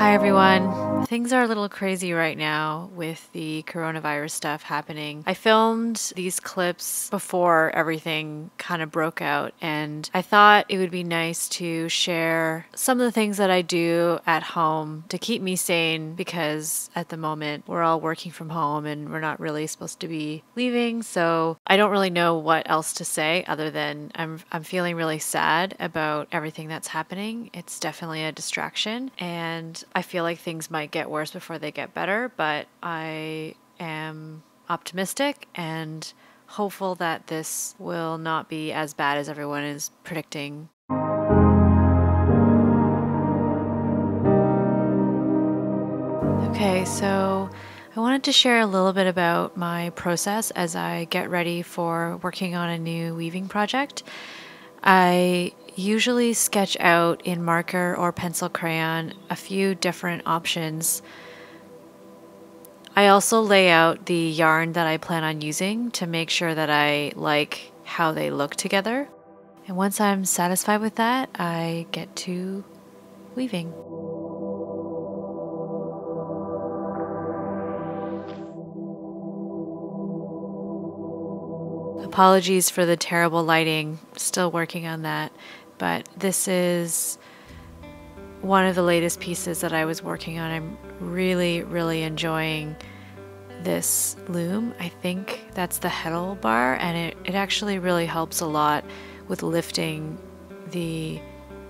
Hi, everyone. Things are a little crazy right now with the coronavirus stuff happening. I filmed these clips before everything kind of broke out, and I thought it would be nice to share some of the things that I do at home to keep me sane because at the moment we're all working from home and we're not really supposed to be leaving. So I don't really know what else to say other than I'm, I'm feeling really sad about everything that's happening. It's definitely a distraction, and I feel like things might get worse before they get better, but I am optimistic and hopeful that this will not be as bad as everyone is predicting. Okay, so I wanted to share a little bit about my process as I get ready for working on a new weaving project. I usually sketch out in marker or pencil crayon a few different options. I also lay out the yarn that I plan on using to make sure that I like how they look together. And once I'm satisfied with that, I get to weaving. Apologies for the terrible lighting, still working on that. But this is one of the latest pieces that I was working on. I'm really, really enjoying this loom. I think that's the Heddle bar, and it, it actually really helps a lot with lifting the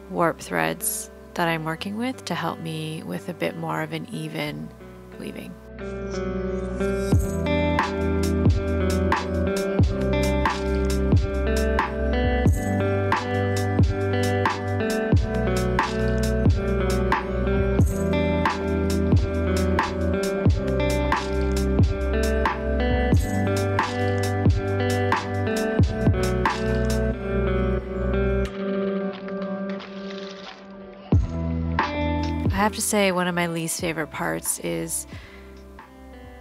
warp threads that I'm working with to help me with a bit more of an even weaving. Have to say, one of my least favorite parts is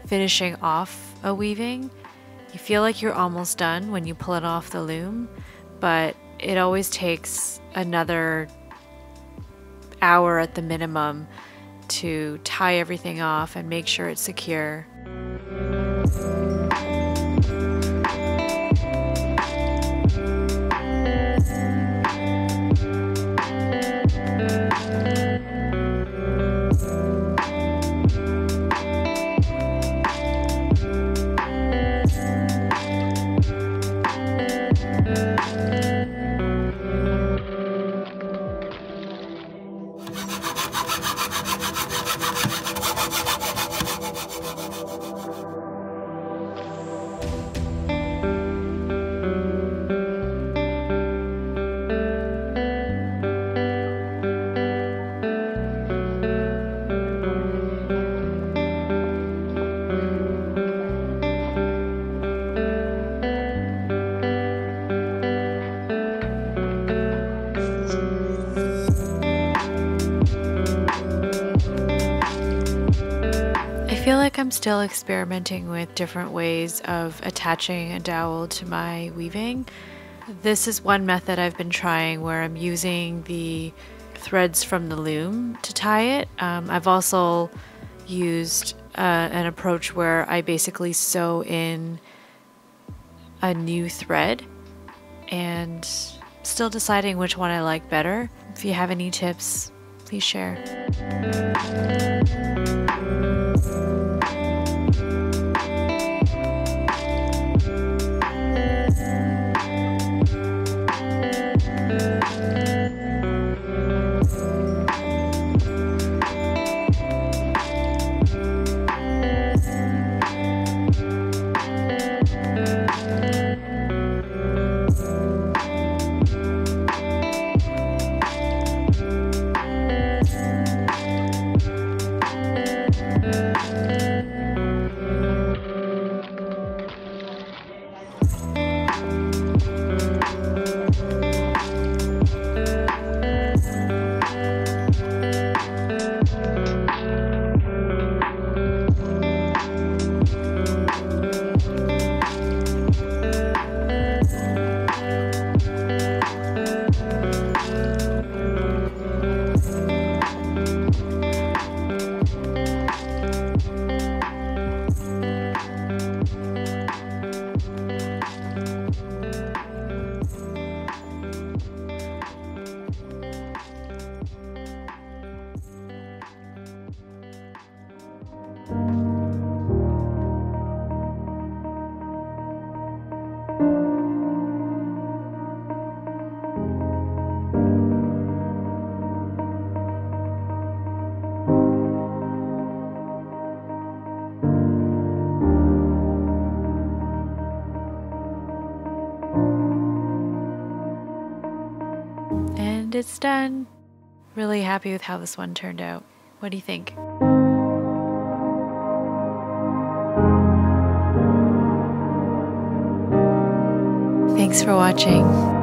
finishing off a weaving. You feel like you're almost done when you pull it off the loom, but it always takes another hour at the minimum to tie everything off and make sure it's secure. Feel like I'm still experimenting with different ways of attaching a dowel to my weaving. This is one method I've been trying where I'm using the threads from the loom to tie it. Um, I've also used uh, an approach where I basically sew in a new thread and still deciding which one I like better. If you have any tips, please share. Thank you. It's done. Really happy with how this one turned out. What do you think? Thanks for watching.